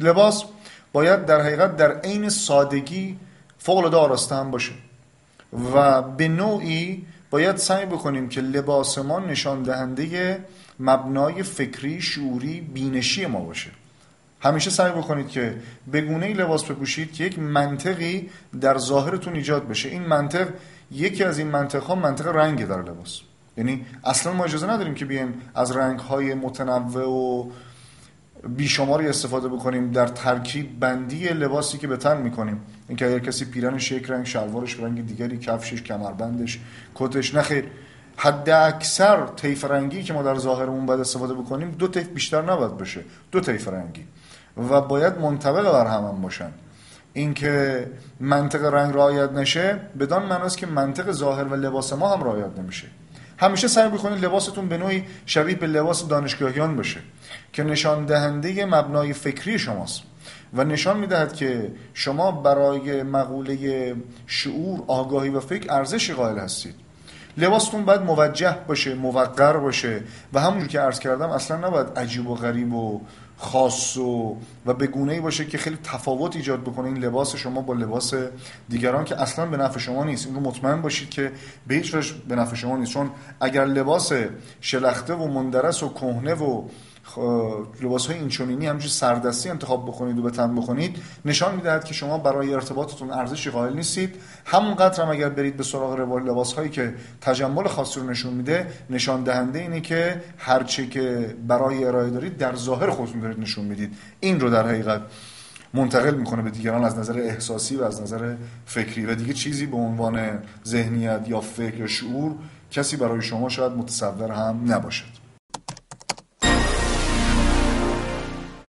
لباس باید در حقیقت در عین سادگی فوق العاده آراسته هم باشه. و به نوعی باید سعی بکنیم که لباس ما نشان دهنده مبنای فکری شعوری بینشی ما باشه. همیشه سعی بکنید که به گونه لباس بپوشید که یک منطقی در ظاهرتون ایجاد بشه. این منطق یکی از این منطق ها منطق رنگ در لباس. یعنی اصلا ما اجازه نداریم که بیایم از رنگ های متنوع و بیشماری استفاده بکنیم در ترکیب بندی لباسی که به تن می‌کنیم. اینکه اگر کسی پیرنش یک رنگ شلوارش رنگ دیگری کفشش کمربندش کتش نخیر حد اکثر طیف رنگی که ما در ظاهرمون باید استفاده بکنیم دو طیف بیشتر نباید باشه. دو طیف رنگی. و باید منطبق بر هم باشن. اینکه منطق رنگ رعایت نشه بدان معناست که منطق ظاهر و لباس ما هم رعایت نمیشه. همیشه سعی بکنید لباستون به نوعی شبیه به لباس دانشگاهیان باشه که نشان دهنده مبنای فکری شماست و نشان می‌دهد که شما برای مقوله شعور آگاهی و فکر ارزش قائل هستید. لباستون باید موجه باشه موقر باشه. و همونجور که عرض کردم اصلا نباید عجیب و غریب و خاص و و به گونه ای باشه که خیلی تفاوت ایجاد بکنه این لباس شما با لباس دیگران که اصلا به نفع شما نیست. این رو مطمئن باشید که به هیچ به نفع شما نیست. چون اگر لباس شلخته و مندرس و کهنه و لباس های اینچنینی همچون سردستی انتخاب بکنید و به تن بکنید نشان می‌دهد که شما برای ارتباطتون ارزشی قائل نیستید. همونقدر هم اگر برید به سراغ لباس هایی که تجمل خاصی رو نشون میده نشان دهنده اینه که هرچه که برای ارائه دارید در ظاهر خودتون دارید نشون می‌دید. این رو در حقیقت منتقل می‌کنه به دیگران از نظر احساسی و از نظر فکری. و دیگه چیزی به عنوان ذهنیت یا فکر یا شعور کسی برای شما شاید متصور هم نباشد.